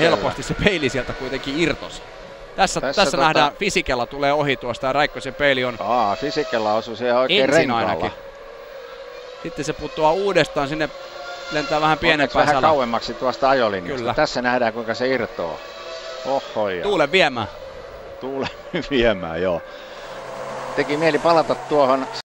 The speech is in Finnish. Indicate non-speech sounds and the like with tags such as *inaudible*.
helposti se peili sieltä kuitenkin irtos. Tässä, tässä, tässä tota... nähdään, Fisikella tulee ohi tuosta ja Räikkösen peili on Aa, Fisikella osui siihen oikein ensin renkaalla. ainakin. Sitten se putoaa uudestaan sinne, lentää vähän pienempään vähän kauemmaksi tuosta ajolinjasta. Kyllä. Tässä nähdään kuinka se irtoaa. Oho ja. Tuulen viemään. Tuule *laughs* viemään, joo. Teki mieli palata tuohon